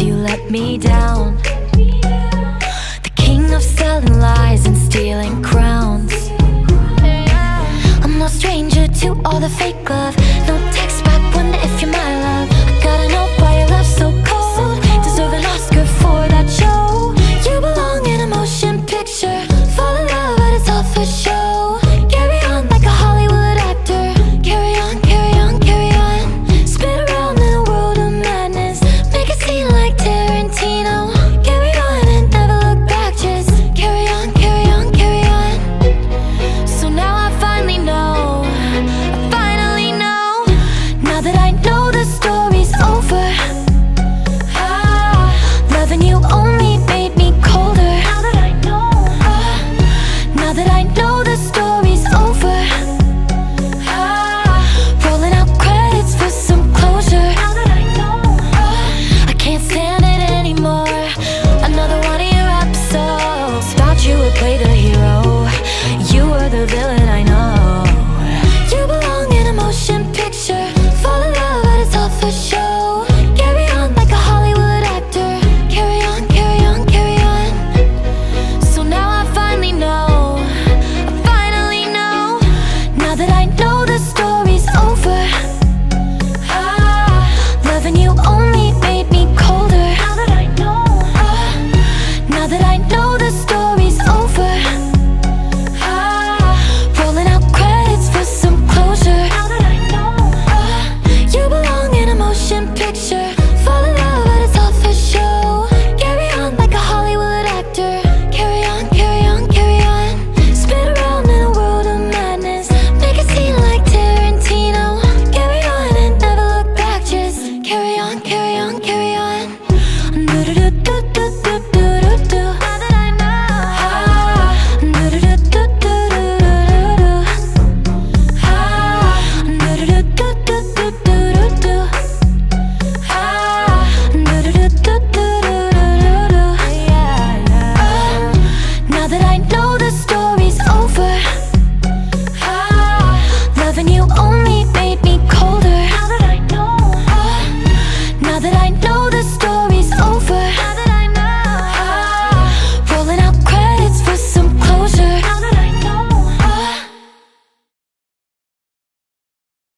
you let me down. The king of selling lies and stealing crowns. I'm no stranger to all the fake love played a hero, you were the villain.